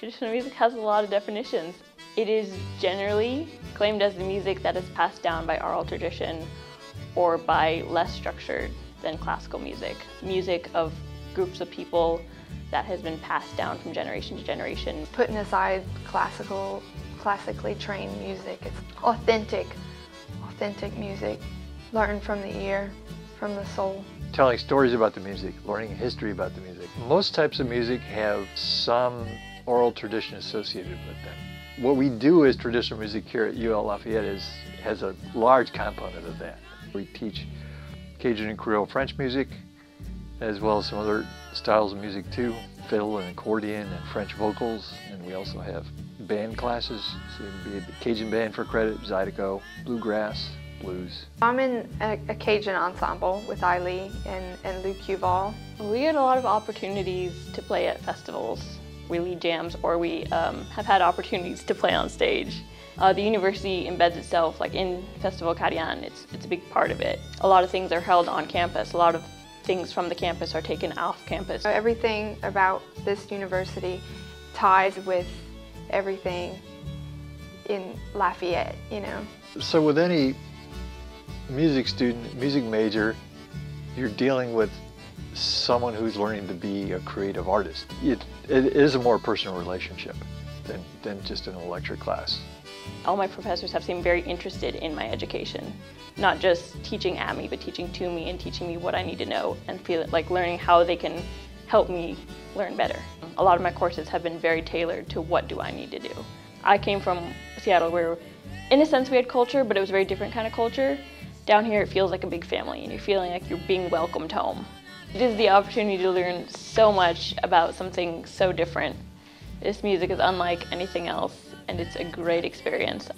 Traditional music has a lot of definitions. It is generally claimed as the music that is passed down by oral tradition or by less structured than classical music. Music of groups of people that has been passed down from generation to generation. Putting aside classical, classically trained music, it's authentic, authentic music, learned from the ear, from the soul. Telling stories about the music, learning history about the music. Most types of music have some oral tradition associated with them. What we do as traditional music here at UL Lafayette is, has a large component of that. We teach Cajun and Creole French music, as well as some other styles of music too, fiddle and accordion and French vocals, and we also have band classes, so you can be a Cajun band for credit, Zydeco, bluegrass, blues. I'm in a, a Cajun ensemble with Eileen and, and Luke Uval. We get a lot of opportunities to play at festivals. We lead jams or we um, have had opportunities to play on stage. Uh, the university embeds itself like in Festival Carillon. It's, it's a big part of it. A lot of things are held on campus. A lot of things from the campus are taken off campus. Everything about this university ties with everything in Lafayette, you know. So with any music student, music major, you're dealing with someone who's learning to be a creative artist. It, it is a more personal relationship than, than just an electric class. All my professors have seemed very interested in my education, not just teaching at me, but teaching to me and teaching me what I need to know and feel like learning how they can help me learn better. A lot of my courses have been very tailored to what do I need to do. I came from Seattle where in a sense we had culture, but it was a very different kind of culture. Down here it feels like a big family and you're feeling like you're being welcomed home. It is the opportunity to learn so much about something so different. This music is unlike anything else and it's a great experience.